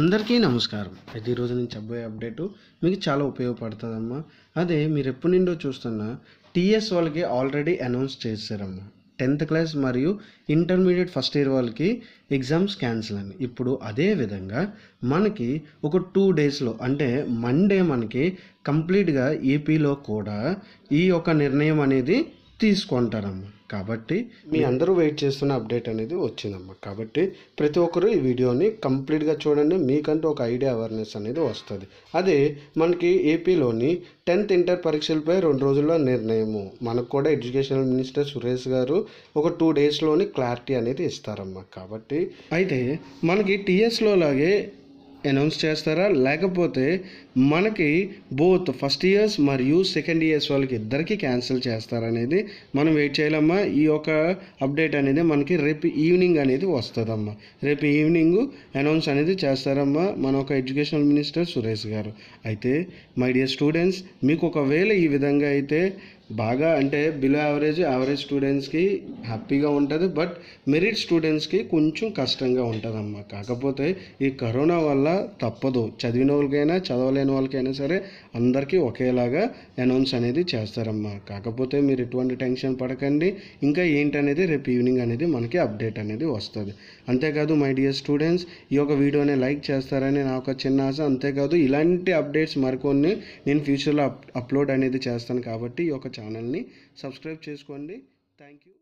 అందరికీ నమస్కారం. అయితే ఈరోజు నేను చెప్పబోయే అప్డేటు మీకు చాలా ఉపయోగపడుతుందమ్మా. అదే మీరు ఎప్పటి నుండో చూస్తున్న టీఎస్ వాళ్ళకి ఆల్రెడీ అనౌన్స్ చేశారమ్మా. టెన్త్ క్లాస్ మరియు ఇంటర్మీడియట్ ఫస్ట్ ఇయర్ వాళ్ళకి ఎగ్జామ్స్ క్యాన్సిల్ అని. ఇప్పుడు అదే విధంగా మనకి ఒక టూ డేస్లో అంటే మండే మనకి కంప్లీట్గా ఏపీలో కూడా ఈ యొక్క నిర్ణయం అనేది తీసుకుంటారమ్మా. కాబట్టి మీ అందరూ వెయిట్ చేస్తున్న అప్డేట్ అనేది వచ్చిందమ్మా. కాబట్టి ప్రతి ఒక్కరు ఈ వీడియోని కంప్లీట్గా చూడండి. మీకంటూ ఒక ఐడియా అవేర్నెస్ అనేది వస్తుంది. అదే మనకి ఏపీలోని టెన్త్ ఇంటర్ పరీక్షలపై రెండు రోజుల్లో నిర్ణయము. మనకు కూడా ఎడ్యుకేషనల్ మినిస్టర్ సురేష్ గారు ఒక టూ డేస్లోని క్లారిటీ అనేది ఇస్తారమ్మా. కాబట్టి అయితే మనకి టీఎస్లో లాగే అనౌన్స్ చేస్తారా? లేకపోతే మనకి బోత్ ఫస్ట్ ఇయర్స్ మరియు సెకండ్ ఇయర్స్ వాళ్ళకి ఇద్దరికి క్యాన్సిల్ చేస్తారనేది మనం వెయిట్ చేయాలమ్మా. ఈ యొక్క అప్డేట్ అనేది మనకి రేపు ఈవినింగ్ అనేది వస్తుందమ్మా. రేపు ఈవినింగ్ అనౌన్స్ అనేది చేస్తారమ్మా మన ఒక ఎడ్యుకేషనల్ మినిస్టర్ సురేష్ గారు. అయితే మై డియర్ స్టూడెంట్స్ మీకు ఒకవేళ ఈ విధంగా అయితే బాగా అంటే బిలో యావరేజ్ యావరేజ్ స్టూడెంట్స్కి హ్యాపీగా ఉంటుంది బట్ మెరిట్ స్టూడెంట్స్కి కొంచెం కష్టంగా ఉంటుందమ్మా కాకపోతే ఈ కరోనా వల్ల తప్పదు. చదివిన వాళ్ళకైనా చదవలేని వాళ్ళకైనా సరే అందరికీ ఒకేలాగా అనౌన్స్ అనేది చేస్తారమ్మా కాకపోతే మీరు ఎటువంటి టెన్షన్ పడకండి. ఇంకా ఏంటనేది రేపు ఈవినింగ్ అనేది మనకి అప్డేట్ అనేది వస్తుంది. అంతేకాదు మై డియర్ స్టూడెంట్స్ ఈ యొక్క వీడియోని లైక్ చేస్తారని నా ఒక చిన్న ఆశ. అంతేకాదు ఇలాంటి అప్డేట్స్ మరికొన్ని నేను ఫ్యూచర్లో అప్ అప్లోడ్ అనేది చేస్తాను కాబట్టి ఈ యొక్క ఛానల్ని సబ్స్క్రైబ్ చేసుకోండి. Thank you.